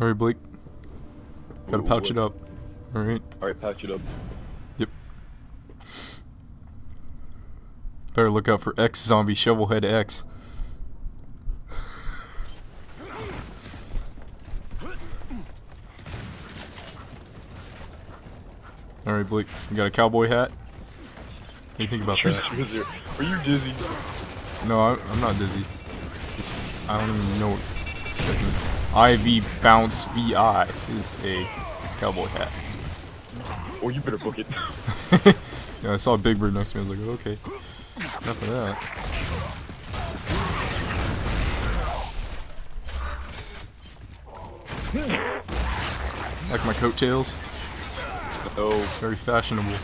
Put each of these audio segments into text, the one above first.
Alright, Blake. Gotta Ooh, pouch what- it up. Alright. Alright, patch it up. Yep. Better look out for X Zombie Shovelhead X. Alright, Blake. You got a cowboy hat? What do you think about that? Are you dizzy? No, I, I'm not dizzy. This, I don't even know what this guy's. IV Bounce VI is a cowboy hat. Oh, you better book it. Yeah, I saw a big bird next to me. I was like, okay, enough of that. Like my coattails, Oh, very fashionable.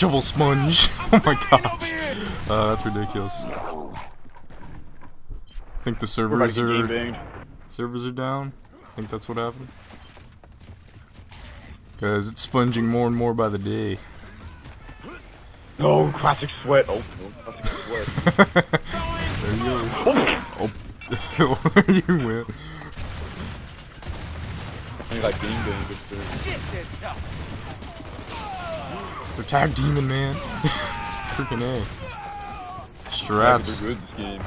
Shovel sponge! Oh my gosh! Uh, that's ridiculous. I think the servers are servers are down. I think that's what happened. Cause it's sponging more and more by the day. Oh, classic sweat. Oh, no, classic sweat. there you go. Oh, there you went. I think like game banged. But, uh, The tag demon man. Freaking A. Strats. good game.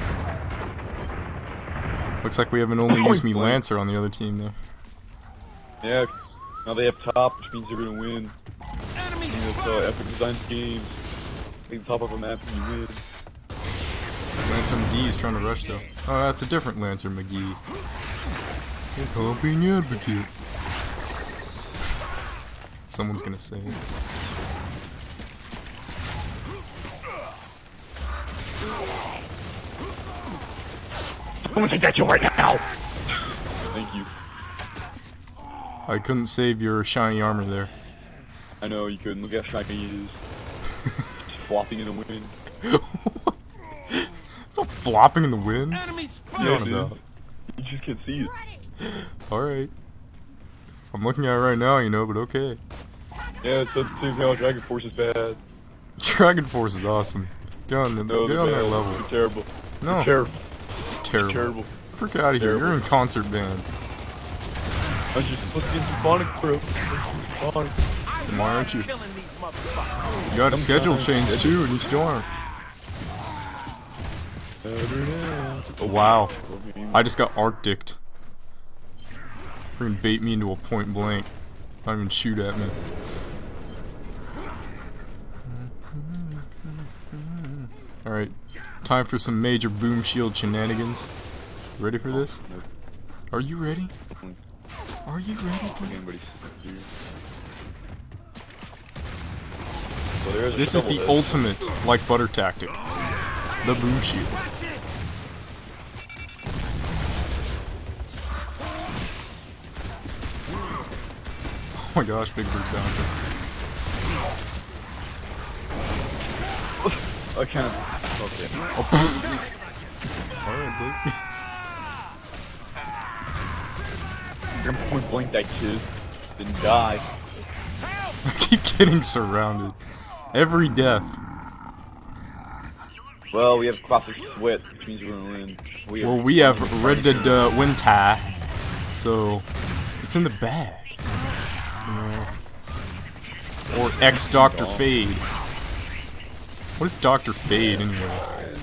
Looks like we have an only use me. Lancer on the other team there. Yeah, now they have top, which means they're gonna win. And it's uh, Epic Designs games. They can top up a map and you win. Lancer McGee is trying to rush though. Oh, that's a different Lancer McGee. You're copying advocate. Someone's gonna say it. I'm gonna take that kill right now! Thank you. I couldn't save your shiny armor there. I know you couldn't. Look how shiny he is. Flopping in the wind. it's not flopping in the wind. Enemy you Yeah, on dude. about? You just can't see it. Alright. I'm looking at it right now, you know, but okay. Yeah, it doesn't seem how Dragon Force is bad. Dragon Force is awesome. Get on, the, No, get on their bad. level. They're terrible. No, Terrible. Terrible. Terrible. Freak out of here. You're in concert band. I was just looking into Sonic, bro. Sonic. Why aren't you? killing these motherfuckers. You got a schedule change too, and you still aren't. Oh, Wow. I just got arcticked. Freaking bait me into a point blank. Not even shoot at me. Alright, time for some major boom shield shenanigans. Ready for this? Are you ready? Are you ready? Well, there is This is the shovel ultimate like butter tactic. The boom shield. Oh my gosh, Big Bird bouncing. there. I kind of. Okay. Oh, Alright, Blake. You're gonna point blank that kid. Then die. I keep getting surrounded. Every death. Well, we have classic sweat, which means we're gonna win. We have Well, we have Red Dead uh, Winter, so it's in the bag. You know. Or X Doctor Fade. What is Doctor Fade anyway?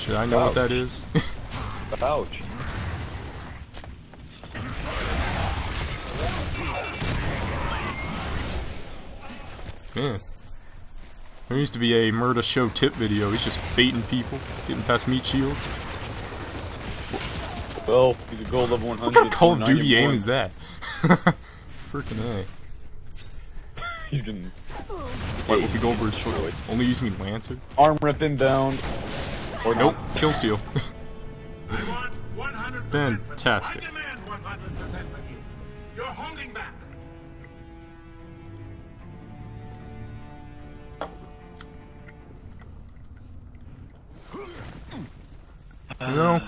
Should I know what that is? Ouch. Man. There used to be a murder Show tip video. He's just baiting people, getting past meat shields. Well, he's a gold level 100. What kind of Call of Duty aim is that? Freaking A. He's gonna. White Whoopi Goldberg short. Only use me Lancer? Arm rip inbound. Or Nope, not. kill steal. I want 100% Fantastic. I demand 100% from you. You're holding back. You know?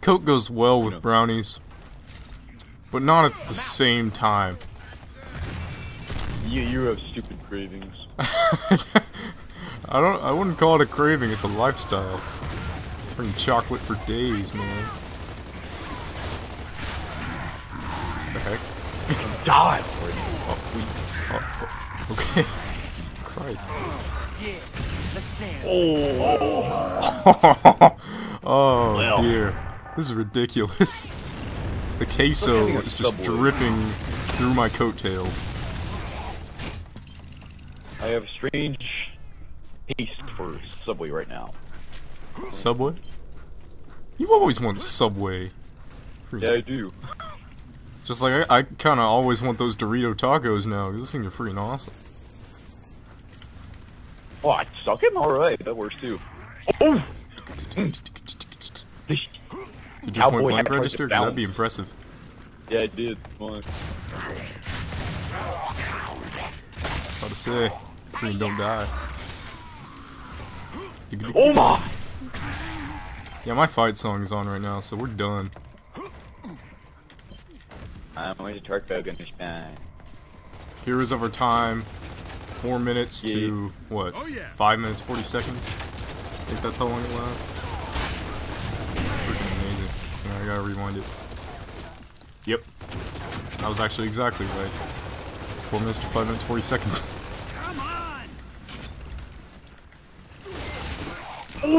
Coke goes well with brownies, but not at the same time. You you have stupid cravings. I don't. I wouldn't call it a craving. It's a lifestyle. Bring chocolate for days, man. The heck? Die already. Oh, we Oh, oh, okay. Christ. Oh. oh dear. This is ridiculous. The queso Look, I think is just Subway. dripping through my coattails. I have a strange taste for Subway right now. Subway? You always want Subway. Yeah, I do. Just like I, I kind of always want those Dorito tacos now. Those things are freaking awesome. Oh, I suck him. All right, that works too. Oh, Did your Cowboy point blank hat register? 'Cause down. that'd be impressive. yeah, I did. Come on. About to say, freaking don't die. Oh my! Yeah, my fight song is on right now, so we're done. I'm going to talk about this guy. Heroes of our time. Four minutes Yeah. to what? Oh, yeah. Five minutes forty seconds. I think that's how long it lasts. Gotta rewind it. Yep. That was actually exactly right. Four minutes to five minutes forty seconds. Come on!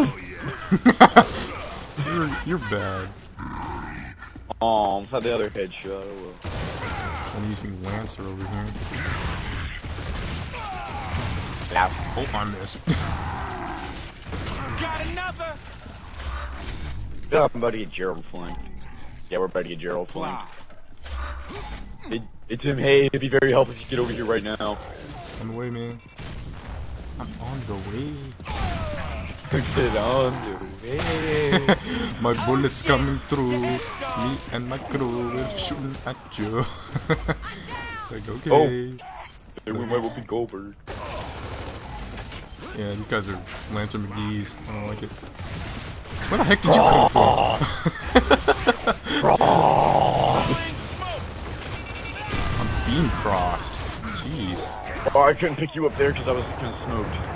you're you're bad. Oh, I had the other headshot. Oh, well. I'm using Lancer over here. Ow. Oh, I missed. Got another! Yeah, I'm about to get Gerald flanked. Yeah, we're about to get Gerald flanked. It, it's him. Hey, it'd be very helpful if you get over here right now. on the way, man. I'm on the way. get on the way. My bullets coming through. Me and my crew will shooting at you. like, okay. There went my Whoopi Goldberg. Yeah, these guys are Lancer McGee's. I don't like it. Where the heck did you come from? I'm beam crossed. Jeez. Oh, I couldn't pick you up there because I was kind of smoked.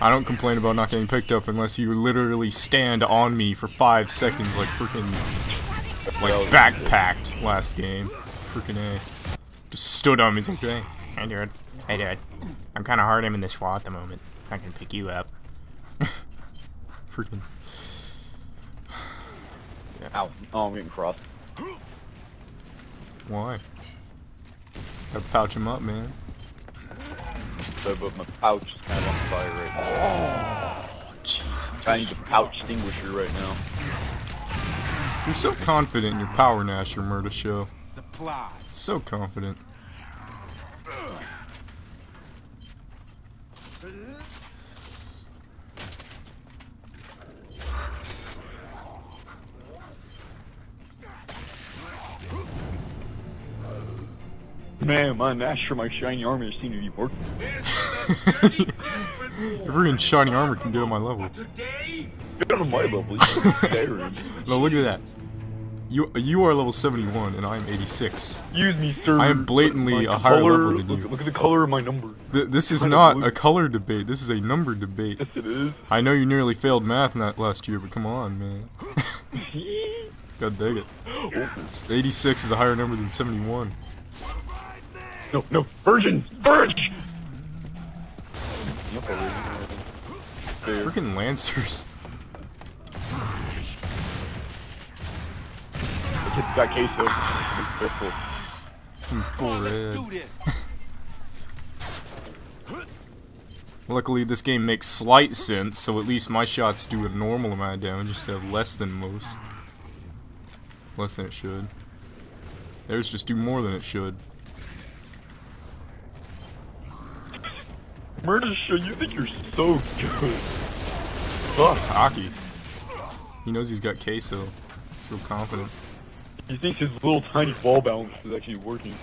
I don't complain about not getting picked up unless you literally stand on me for five seconds like freaking like backpacked last game. Freaking A. Just stood on me. He's like, hey, hey dude. Hey dude. I'm kinda hard aiming this wall at the moment. I can pick you up. freaking Ow. Oh, I'm getting crossed. why? Gotta pouch him up, man. But, but my pouch is kind of on fire right now. Oh, Jeez, I need the pouch extinguisher right now. you're so confident in your power Nash, your murder show. Supply. So confident. Man, my Nash for my shiny armor seem to be working. Your freaking shiny armor can get on my level. Today, Get on my level, you. No, look at that. You you are level 71 and I am 86. Use me, sir. I am blatantly My a higher color- level than you. Look at the color of my number. Th this is Kinda not a color debate. This is a number debate. Yes, it is. I know you nearly failed math in that last year, but come on, man. God dang it. 86 is a higher number than 71. No, no, virgin, virgin. Yep, Freaking Lancers. The kid's got queso. Careful. I'm hmm, full red. Luckily, this game makes slight sense, so at least my shots do a normal amount of damage instead of less than most. Less than it should. Theirs just do more than it should. Murder show, you think you're so good. He's cocky. He knows he's got queso. He's real confident. He thinks his little tiny ball balance is actually working.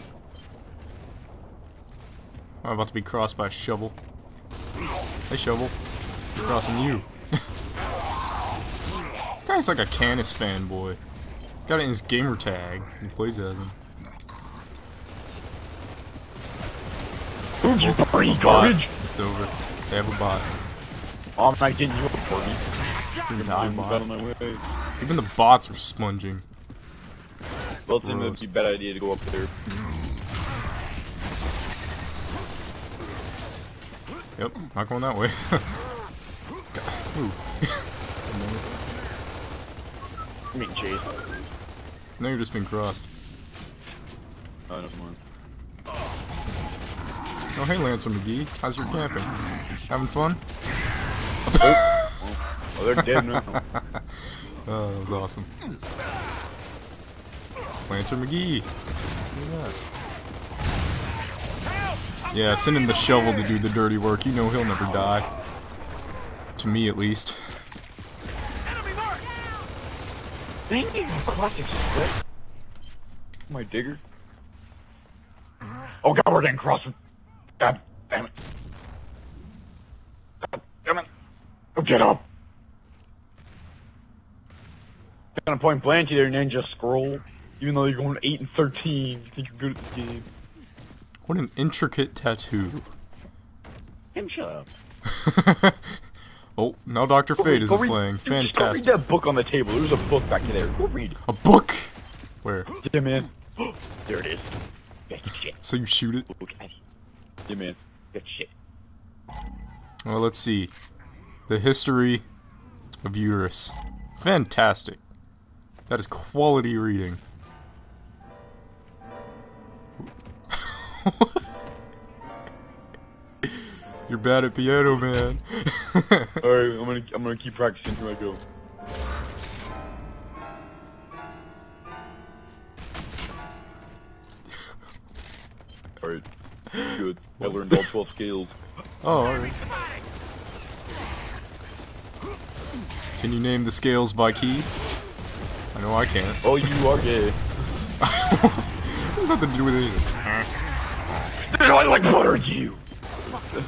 I'm about to be crossed by a shovel. Hey, shovel. We're crossing you. this guy's like a Canis fanboy. Got it in his gamer tag. He plays as him. Who's you party garbage? It's over. They have a bot. Oh, I'm not getting you a party. Even I'm the, out of my way. even the bots are sponging. Both then Gross. it'd be a bad idea to go up there. Yep, not going that way. I mean, Chase. now you're just being crossed. Oh, never mind. Oh, hey, Lancer McGee. How's your camping? Having fun? Oh, oh they're dead now. Oh, that was awesome. Lancer McGee. Look at that. Yeah, send him the shovel to do the dirty work. You know he'll never die. To me, at least. Thank you, classic split. My digger. Oh god, we're getting crossed. God damn it. God damn it. Oh, get up. Kind of point blank you there, Ninja Scroll. Even though you're going 8 and 13, you think you're good at the game. What an intricate tattoo. Him, shut up. oh, now Dr. Fate isn't read- playing. Dude, Go read that book on the table. There's a book back there. Go read. A book? Where? Yeah, man. there it is. So you shoot it? Look Yeah, man. Get shit. Well, let's see. The history of uterus. Fantastic. That is quality reading. You're bad at piano, man. Alright, I'm gonna I'm gonna keep practicing here I go. Alright. Good. I learned all 12 scales. oh, alright. Can you name the scales by key? I know I can't. Oh, you are gay. There's nothing to do with anything. Dude, I like butter you! Dude.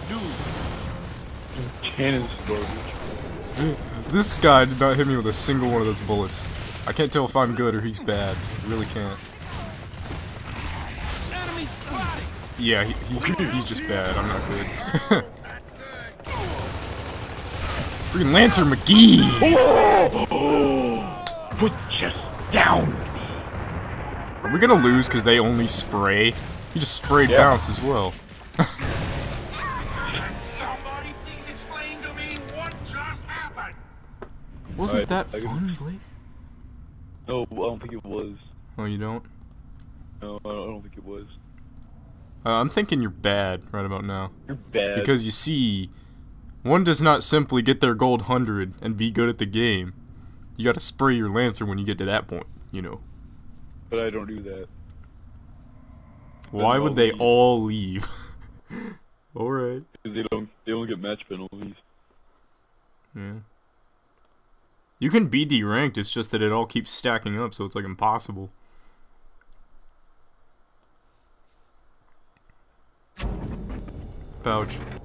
Cannon's garbage. This guy did not hit me with a single one of those bullets. I can't tell if I'm good or he's bad. I really can't. Enemy spotted! Yeah, he, he's he's just bad. I'm not good. Freaking Lancer McGee! Put just down! Are we gonna lose because they only spray? He just sprayed Yeah. bounce as well. Somebody please explain to me what just happened! Wasn't Alright, that I fun, Blake? No, I don't think it was. Oh, you don't? No, I don't think it was. Uh, I'm thinking you're bad right about now. You're bad. Because you see, one does not simply get their gold 100 and be good at the game. You gotta spray your Lancer when you get to that point, you know. But I don't do that. Why would they leave. all leave? Alright. Because they don't, they don't get match penalties. Yeah. You can be D-ranked, it's just that it all keeps stacking up, so it's like impossible. Pouch.